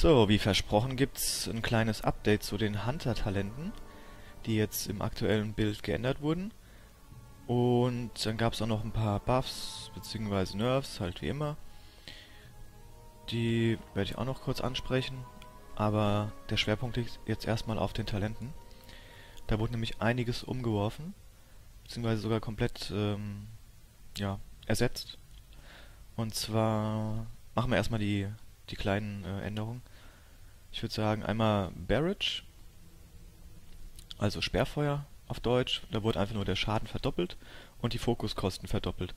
So, wie versprochen gibt's ein kleines Update zu den Hunter-Talenten, die jetzt im aktuellen Bild geändert wurden. Und dann gab's auch noch ein paar Buffs bzw. Nerfs, halt wie immer. Die werde ich auch noch kurz ansprechen, aber der Schwerpunkt liegt jetzt erstmal auf den Talenten. Da wurde nämlich einiges umgeworfen, beziehungsweise sogar komplett ähm, ja, ersetzt. Und zwar machen wir erstmal die die kleinen äh, Änderungen. Ich würde sagen, einmal Barrage, also Sperrfeuer auf Deutsch. Da wurde einfach nur der Schaden verdoppelt und die Fokuskosten verdoppelt.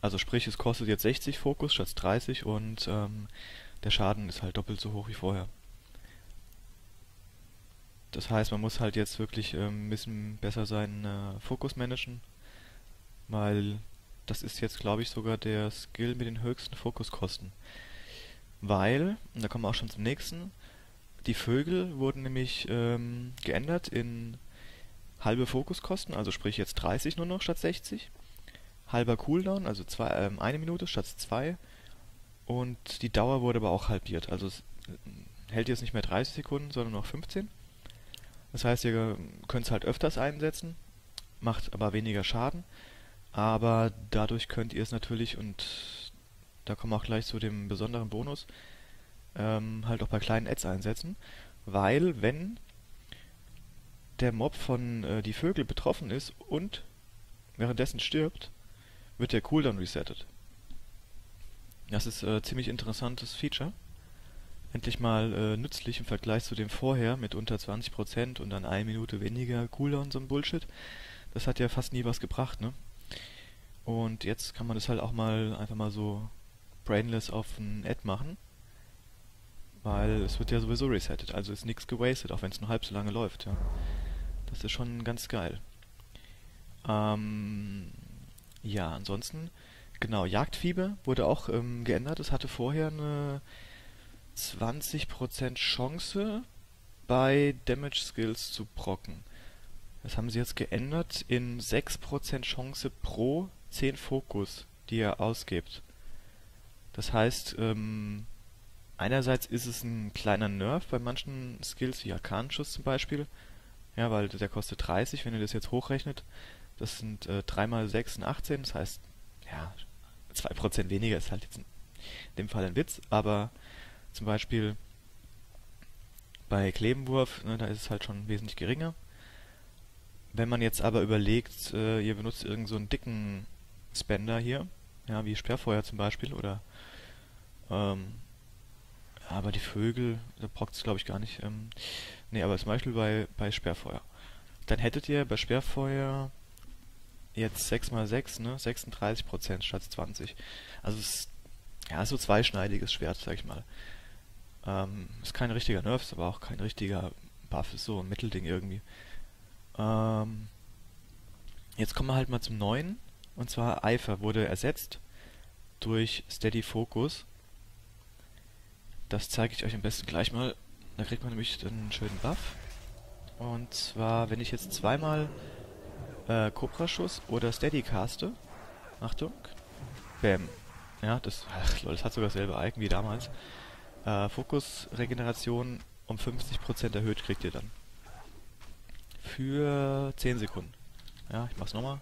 Also sprich, es kostet jetzt 60 Fokus statt 30 und ähm, der Schaden ist halt doppelt so hoch wie vorher. Das heißt, man muss halt jetzt wirklich ähm, ein bisschen besser seinen äh, Fokus managen, weil das ist jetzt, glaube ich, sogar der Skill mit den höchsten Fokuskosten. Weil, und da kommen wir auch schon zum nächsten, die Vögel wurden nämlich ähm, geändert in halbe Fokuskosten, also sprich jetzt 30 nur noch statt 60. Halber Cooldown, also zwei, ähm, eine Minute statt zwei. Und die Dauer wurde aber auch halbiert. Also es äh, hält jetzt nicht mehr 30 Sekunden, sondern noch 15. Das heißt, ihr könnt es halt öfters einsetzen, macht aber weniger Schaden. Aber dadurch könnt ihr es natürlich, und da kommen wir auch gleich zu dem besonderen Bonus, ähm, halt auch bei kleinen Ads einsetzen, weil wenn der Mob von äh, die Vögel betroffen ist und währenddessen stirbt, wird der Cooldown resettet. Das ist äh, ziemlich interessantes Feature. Endlich mal äh, nützlich im Vergleich zu dem vorher mit unter 20% und dann eine Minute weniger Cooldown, so ein Bullshit. Das hat ja fast nie was gebracht, ne? Und jetzt kann man das halt auch mal einfach mal so brainless auf ein Ad machen. Weil es wird ja sowieso resettet, also ist nichts gewastet, auch wenn es nur halb so lange läuft, ja. Das ist schon ganz geil. Ähm, ja, ansonsten, genau, Jagdfieber wurde auch ähm, geändert. Es hatte vorher eine 20% Chance bei Damage Skills zu brocken. Das haben sie jetzt geändert in 6% Chance pro 10 Fokus, die ihr ausgebt. Das heißt, ähm, einerseits ist es ein kleiner Nerf bei manchen Skills, wie Arkanschuss zum Beispiel. Ja, weil der kostet 30, wenn ihr das jetzt hochrechnet. Das sind äh, 3 mal 6 sind 18, das heißt, ja, 2% weniger ist halt jetzt in dem Fall ein Witz, aber zum Beispiel bei Klebenwurf, ne, da ist es halt schon wesentlich geringer. Wenn man jetzt aber überlegt, äh, ihr benutzt irgendeinen so dicken Spender hier, ja, wie Sperrfeuer zum Beispiel, oder ähm, aber die Vögel, da braucht es glaube ich gar nicht. Ähm, nee, aber zum Beispiel bei, bei Sperrfeuer. Dann hättet ihr bei Sperrfeuer jetzt 6 mal 6, ne? 36% statt 20. Also es ist ja so zweischneidiges Schwert, sag ich mal. Ähm, ist kein richtiger Nerf, ist aber auch kein richtiger Buff, ist so ein Mittelding irgendwie. Ähm, jetzt kommen wir halt mal zum neuen. Und zwar Eifer wurde ersetzt durch Steady Focus. Das zeige ich euch am besten gleich mal. Da kriegt man nämlich einen schönen Buff. Und zwar, wenn ich jetzt zweimal äh, Cobra-Schuss oder Steady caste. Achtung. Bam. Ja, das, ach, lol, das hat sogar dasselbe Icon wie damals. Äh, Fokus-Regeneration um 50% erhöht kriegt ihr dann. Für 10 Sekunden. Ja, ich mach's nochmal.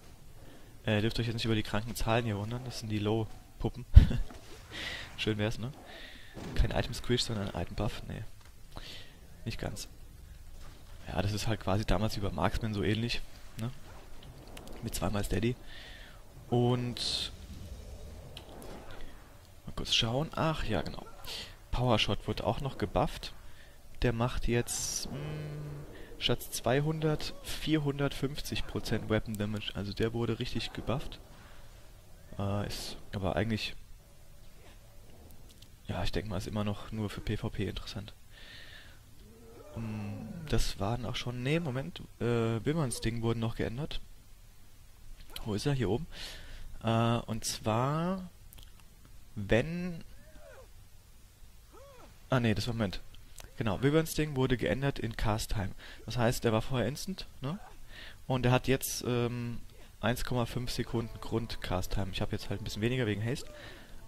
Äh, dürft euch jetzt nicht über die kranken Zahlen hier wundern. Das sind die Low-Puppen. Schön wär's, ne? Kein Item Squish, sondern ein Item Buff. Nee. Nicht ganz. Ja, das ist halt quasi damals wie bei Marksman so ähnlich. Ne? Mit zweimal Steady. Und... Mal kurz schauen. Ach, ja, genau. Powershot wird auch noch gebufft. Der macht jetzt... Mh, hm, statt 200 450% Weapon Damage. Also der wurde richtig gebufft. Äh, ist aber eigentlich ja, ich denke mal, ist immer noch nur für PvP interessant. Um, das waren auch schon... Ne, Moment. Äh, Wilmans Ding wurden noch geändert. Wo ist er? Hier oben. Äh, und zwar... Wenn... Ah ne, das war Moment. Genau, Wilburns Ding wurde geändert in Cast Time. Das heißt, der war vorher Instant, ne? Und er hat jetzt ähm, 1,5 Sekunden Grund Cast Time. Ich habe jetzt halt ein bisschen weniger wegen Haste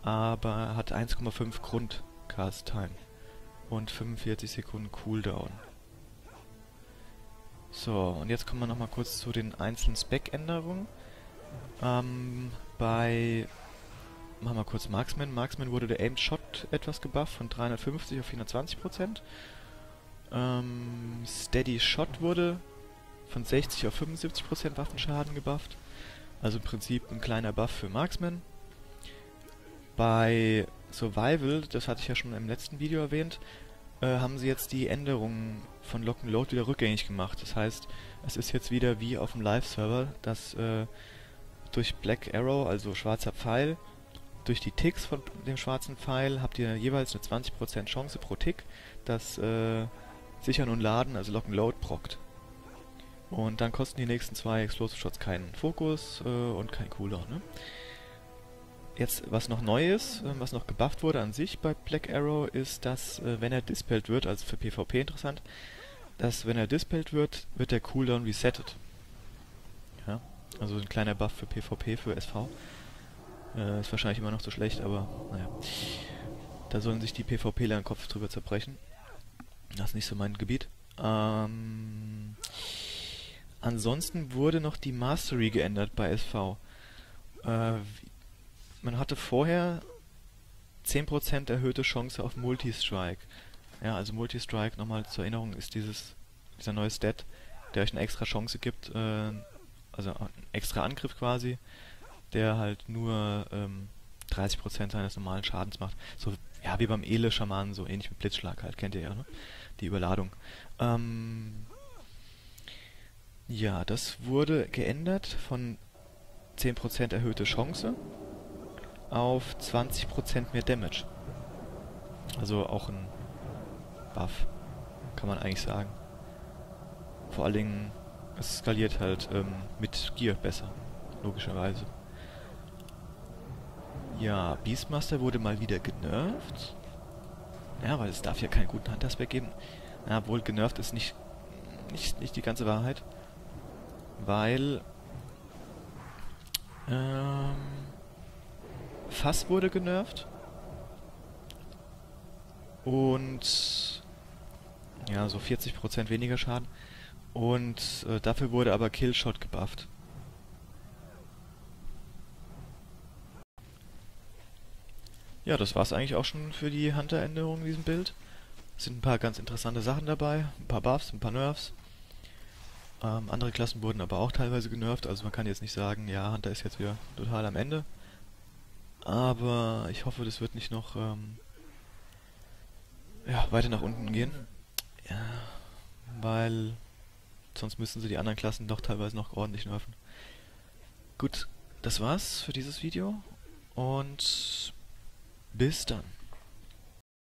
aber hat 1,5 Grund Cast Time. und 45 Sekunden Cooldown. So, und jetzt kommen wir nochmal kurz zu den einzelnen Spec-Änderungen. Ähm, bei... Machen wir kurz Marksman. Marksman wurde der Aimed Shot etwas gebufft von 350 auf 420%. Ähm, Steady Shot wurde von 60 auf 75% Waffenschaden gebufft. Also im Prinzip ein kleiner Buff für Marksman. Bei Survival, das hatte ich ja schon im letzten Video erwähnt, äh, haben sie jetzt die Änderungen von Lock and Load wieder rückgängig gemacht. Das heißt, es ist jetzt wieder wie auf dem Live-Server, dass äh, durch Black Arrow, also schwarzer Pfeil, durch die Ticks von dem schwarzen Pfeil habt ihr jeweils eine 20% Chance pro Tick, dass äh, Sichern und Laden, also Lock and Load, prockt. Und dann kosten die nächsten zwei Explosive Shots keinen Fokus äh, und kein Cooldown. Ne? Jetzt, was noch neu ist, äh, was noch gebufft wurde an sich bei Black Arrow, ist, dass, äh, wenn er dispelled wird, also für PvP interessant, dass, wenn er dispelled wird, wird der Cooldown resettet. Ja, also ein kleiner Buff für PvP, für SV. Äh, ist wahrscheinlich immer noch so schlecht, aber naja. Da sollen sich die PvPler den Kopf drüber zerbrechen. Das ist nicht so mein Gebiet. Ähm, ansonsten wurde noch die Mastery geändert bei SV. Äh, man hatte vorher 10% erhöhte Chance auf Multistrike. Ja, also Multistrike, nochmal zur Erinnerung, ist dieses dieser neue Stat, der euch eine extra Chance gibt, äh, also einen extra Angriff quasi, der halt nur ähm, 30% seines normalen Schadens macht. So, ja, wie beim Ele-Schamanen, so ähnlich mit Blitzschlag halt, kennt ihr ja, ne? Die Überladung. Ähm, ja, das wurde geändert von 10% erhöhte Chance auf 20% mehr Damage. Also auch ein Buff, kann man eigentlich sagen. Vor allen Dingen, es skaliert halt ähm, mit Gear besser, logischerweise. Ja, Beastmaster wurde mal wieder genervt. Ja, weil es darf ja keinen guten Hunter-Spec geben. Ja, wohl genervt ist nicht, nicht, nicht die ganze Wahrheit. Weil... Ähm, Fass wurde genervt. Und... Ja, so 40% weniger Schaden. Und äh, dafür wurde aber Killshot gebufft. Ja, das war's eigentlich auch schon für die Hunter-Änderungen in diesem Bild. Es sind ein paar ganz interessante Sachen dabei, ein paar Buffs, ein paar Nerfs. Ähm, andere Klassen wurden aber auch teilweise genervt, also man kann jetzt nicht sagen, ja, Hunter ist jetzt wieder total am Ende. Aber ich hoffe, das wird nicht noch ähm, ja, weiter nach unten gehen. Ja, weil sonst müssen sie die anderen Klassen doch teilweise noch ordentlich nerven. Gut, das war's für dieses Video und bis dann.